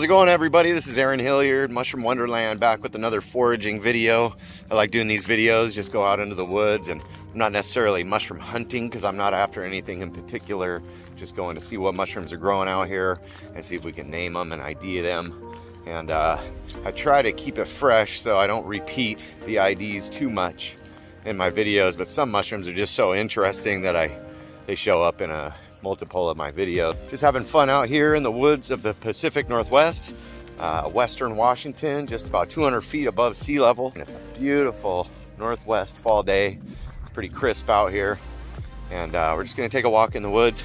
How's it going everybody? This is Aaron Hilliard, Mushroom Wonderland, back with another foraging video. I like doing these videos, just go out into the woods and I'm not necessarily mushroom hunting because I'm not after anything in particular. Just going to see what mushrooms are growing out here and see if we can name them and ID them. And uh, I try to keep it fresh so I don't repeat the IDs too much in my videos, but some mushrooms are just so interesting that I they show up in a multiple of my videos. Just having fun out here in the woods of the Pacific Northwest, uh, Western Washington, just about 200 feet above sea level. And it's a beautiful Northwest fall day. It's pretty crisp out here. And uh, we're just gonna take a walk in the woods.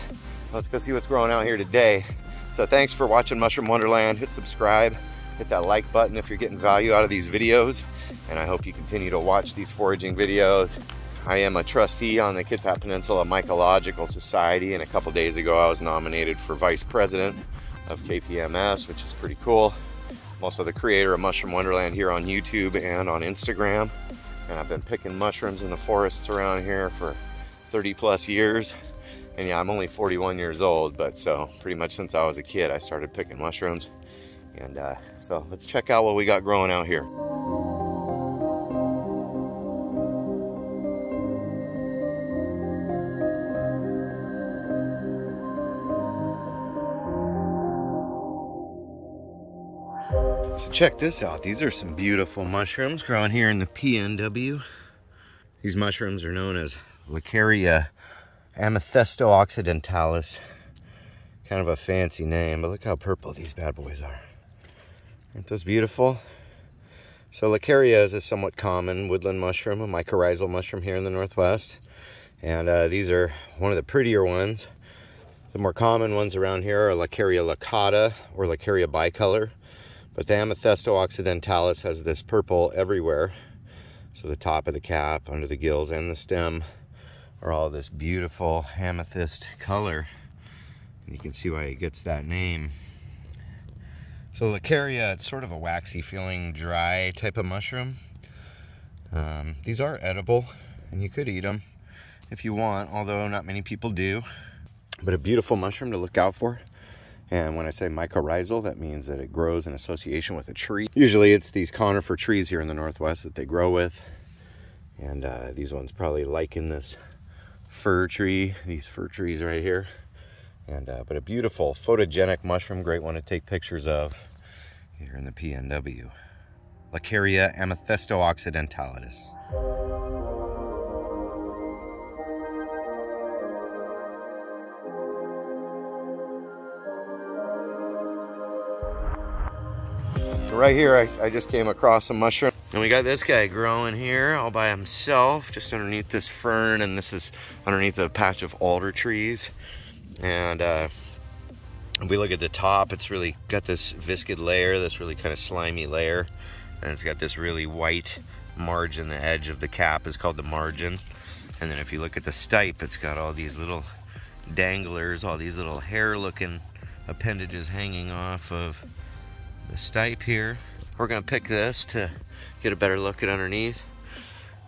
Let's go see what's growing out here today. So thanks for watching Mushroom Wonderland. Hit subscribe, hit that like button if you're getting value out of these videos. And I hope you continue to watch these foraging videos. I am a trustee on the Kitsap Peninsula Mycological Society, and a couple days ago I was nominated for vice president of KPMS, which is pretty cool. I'm also the creator of Mushroom Wonderland here on YouTube and on Instagram, and I've been picking mushrooms in the forests around here for 30 plus years. And yeah, I'm only 41 years old, but so pretty much since I was a kid, I started picking mushrooms. And uh, so let's check out what we got growing out here. Check this out. These are some beautiful mushrooms growing here in the PNW. These mushrooms are known as Laccaria Amethysto occidentalis. Kind of a fancy name, but look how purple these bad boys are. Aren't those beautiful? So Laccaria is a somewhat common woodland mushroom, a mycorrhizal mushroom here in the Northwest. And uh, these are one of the prettier ones. The more common ones around here are Laccaria laccata or Laccaria bicolor. But the Amethysto occidentalis has this purple everywhere. So the top of the cap, under the gills, and the stem are all this beautiful amethyst color. And you can see why it gets that name. So Laccaria, it's sort of a waxy feeling, dry type of mushroom. Um, these are edible, and you could eat them if you want, although not many people do. But a beautiful mushroom to look out for. And when I say mycorrhizal, that means that it grows in association with a tree. Usually it's these conifer trees here in the Northwest that they grow with. And uh, these ones probably liken this fir tree, these fir trees right here. And uh, But a beautiful photogenic mushroom, great one to take pictures of here in the PNW. Laccaria amethysto occidentalis. Right here I, I, just came across a mushroom. And we got this guy growing here all by himself just underneath this fern and this is underneath a patch of alder trees. And uh, we look at the top it's really got this viscid layer this really kind of slimy layer. And it's got this really white margin the edge of the cap is called the margin. And then if you look at the stipe it's got all these little danglers all these little hair looking appendages hanging off of the stipe here. We're gonna pick this to get a better look at underneath.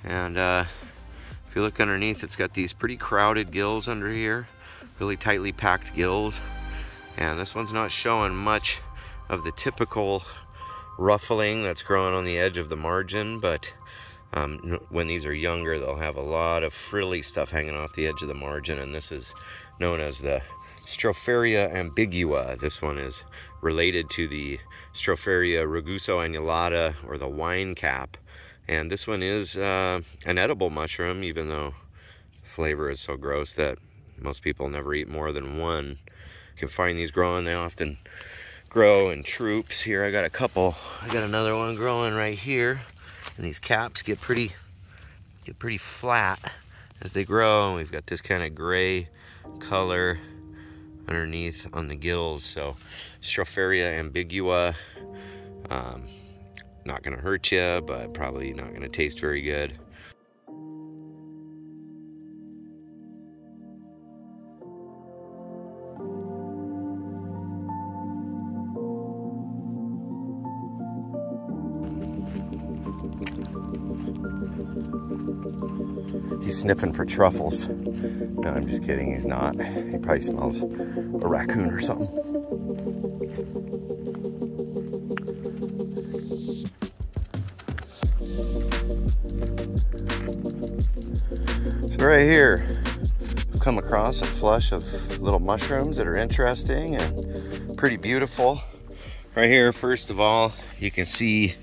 And uh, if you look underneath, it's got these pretty crowded gills under here, really tightly packed gills. And this one's not showing much of the typical ruffling that's growing on the edge of the margin, but um, when these are younger, they'll have a lot of frilly stuff hanging off the edge of the margin, and this is known as the Stropharia ambigua. This one is related to the Stropharia rugosoannulata or the wine cap. And this one is uh, an edible mushroom, even though flavor is so gross that most people never eat more than one. You can find these growing, they often grow in troops. Here I got a couple, I got another one growing right here. And these caps get pretty, get pretty flat as they grow. We've got this kind of gray color underneath on the gills. So Stropharia ambigua, um, not gonna hurt you, but probably not gonna taste very good. He's sniffing for truffles. No, I'm just kidding. He's not. He probably smells a raccoon or something. So right here, I've come across a flush of little mushrooms that are interesting and pretty beautiful. Right here, first of all, you can see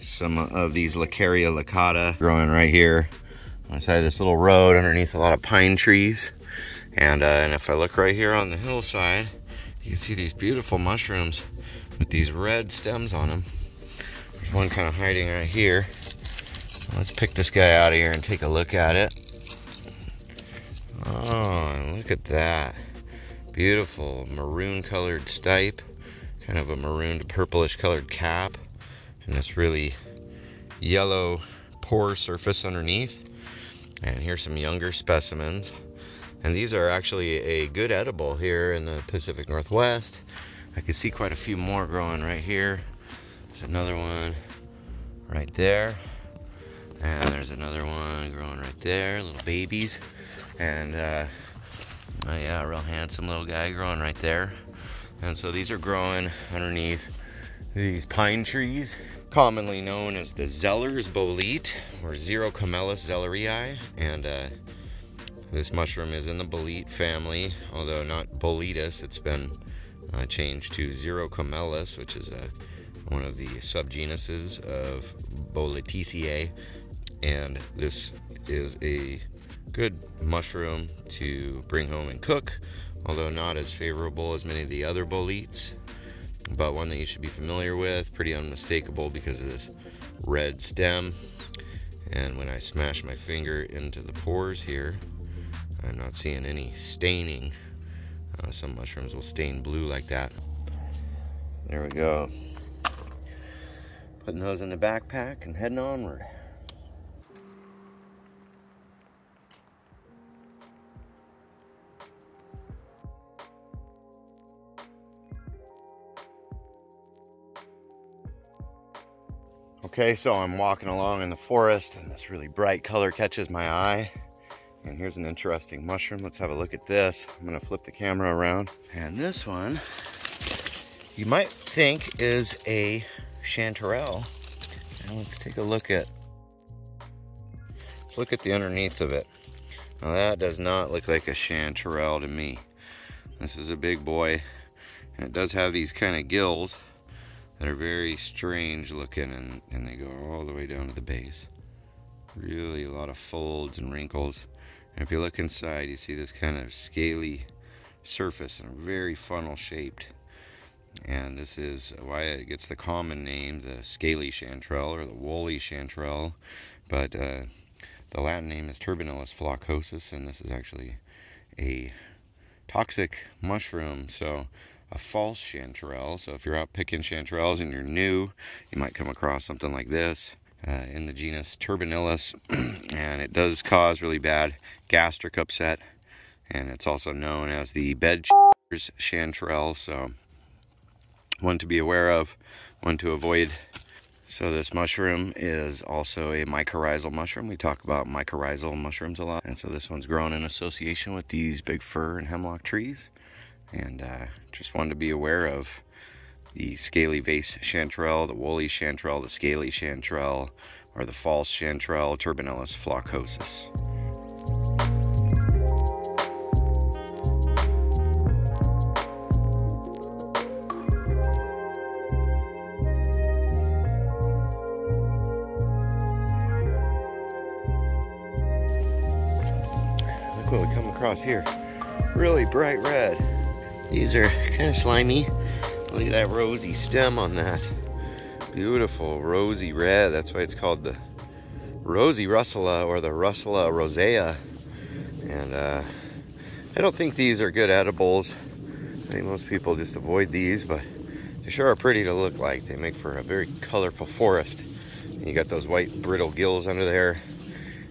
some of these Laccaria laccata growing right here the side of this little road underneath a lot of pine trees. And, uh, and if I look right here on the hillside, you can see these beautiful mushrooms with these red stems on them. There's one kind of hiding right here. Let's pick this guy out of here and take a look at it. Oh, look at that. Beautiful maroon colored stipe. Kind of a maroon to purplish colored cap and this really yellow pore surface underneath. And here's some younger specimens. And these are actually a good edible here in the Pacific Northwest. I can see quite a few more growing right here. There's another one right there. And there's another one growing right there, little babies. And uh, oh yeah, real handsome little guy growing right there. And so these are growing underneath these pine trees, commonly known as the Zeller's bolete or Xerocomellus zellerii. And uh, this mushroom is in the bolete family, although not boletus. It's been uh, changed to Xerocomellus, which is a, uh, one of the subgenuses of Boletaceae. And this is a good mushroom to bring home and cook, although not as favorable as many of the other boletes but one that you should be familiar with. Pretty unmistakable because of this red stem. And when I smash my finger into the pores here, I'm not seeing any staining. Uh, some mushrooms will stain blue like that. There we go. Putting those in the backpack and heading onward. Okay, so I'm walking along in the forest and this really bright color catches my eye. And here's an interesting mushroom. Let's have a look at this. I'm gonna flip the camera around. And this one, you might think is a chanterelle. And let's take a look at, let's look at the underneath of it. Now that does not look like a chanterelle to me. This is a big boy. And it does have these kind of gills that are very strange looking and, and they go all the way down to the base. Really a lot of folds and wrinkles. And if you look inside, you see this kind of scaly surface and very funnel shaped. And this is why it gets the common name, the scaly chanterelle or the woolly chanterelle. But uh, the Latin name is Turbinellus floccosus, and this is actually a toxic mushroom. So a false chanterelle. So if you're out picking chanterelles and you're new, you might come across something like this uh, in the genus Turbinellus. and it does cause really bad gastric upset. And it's also known as the bed chanterelle. So one to be aware of, one to avoid. So this mushroom is also a mycorrhizal mushroom. We talk about mycorrhizal mushrooms a lot. And so this one's grown in association with these big fir and hemlock trees and uh, just wanted to be aware of the scaly vase chanterelle, the woolly chanterelle, the scaly chanterelle, or the false chanterelle, Turbinellus floccosus. Look what we come across here. Really bright red. These are kind of slimy. Look at that rosy stem on that. Beautiful rosy red. That's why it's called the rosy russula or the russula rosea. And uh, I don't think these are good edibles. I think most people just avoid these, but they sure are pretty to look like. They make for a very colorful forest. And you got those white brittle gills under there.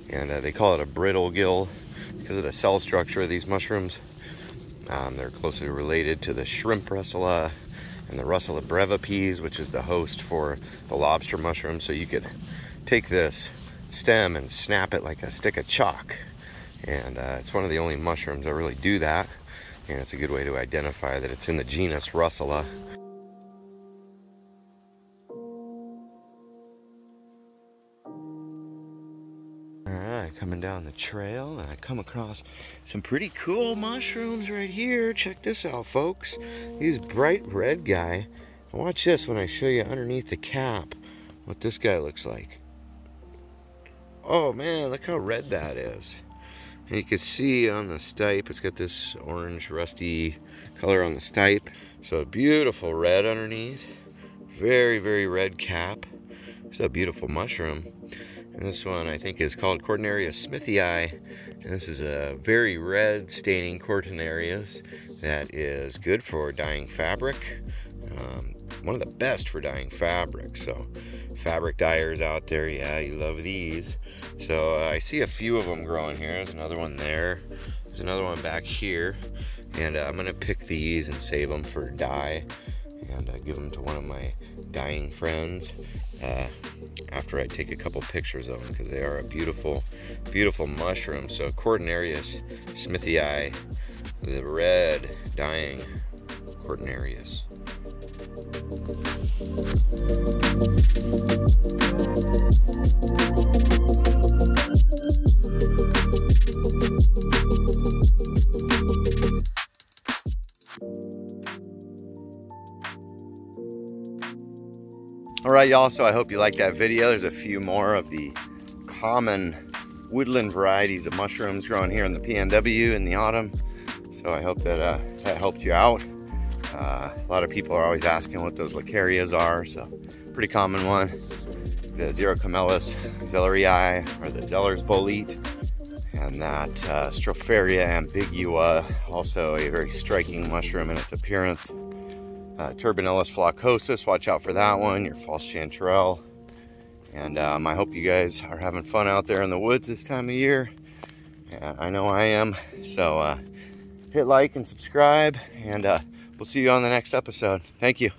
And uh, they call it a brittle gill because of the cell structure of these mushrooms. Um, they're closely related to the shrimp russula and the russula brevipes, which is the host for the lobster mushroom. So you could take this stem and snap it like a stick of chalk And uh, it's one of the only mushrooms that really do that. And it's a good way to identify that it's in the genus Russula. Alright, coming down the trail and I come across some pretty cool mushrooms right here. Check this out, folks. These bright red guy. Watch this when I show you underneath the cap what this guy looks like. Oh man, look how red that is. And you can see on the stipe, it's got this orange rusty color on the stipe. So beautiful red underneath. Very, very red cap. It's a beautiful mushroom. And this one I think is called Cortinarius smithii. And this is a very red staining Cortinarius that is good for dyeing fabric. Um, one of the best for dyeing fabric. So fabric dyers out there, yeah, you love these. So uh, I see a few of them growing here. There's another one there. There's another one back here. And uh, I'm gonna pick these and save them for dye and uh, give them to one of my dying friends uh, after I take a couple pictures of them because they are a beautiful, beautiful mushroom. So Cortinarius smithii, the red dying Cortinarius. Right, y'all, so I hope you liked that video. There's a few more of the common woodland varieties of mushrooms growing here in the PNW in the autumn. So I hope that uh, that helped you out. Uh, a lot of people are always asking what those laccarias are, so pretty common one. The Xerocomellus zellerii, or the Zeller's bolete, and that uh, Stropharia ambigua, also a very striking mushroom in its appearance. Uh, Turbinellus floccosus, watch out for that one, your false chanterelle. And um, I hope you guys are having fun out there in the woods this time of year. Yeah, I know I am. So uh, hit like and subscribe, and uh, we'll see you on the next episode. Thank you.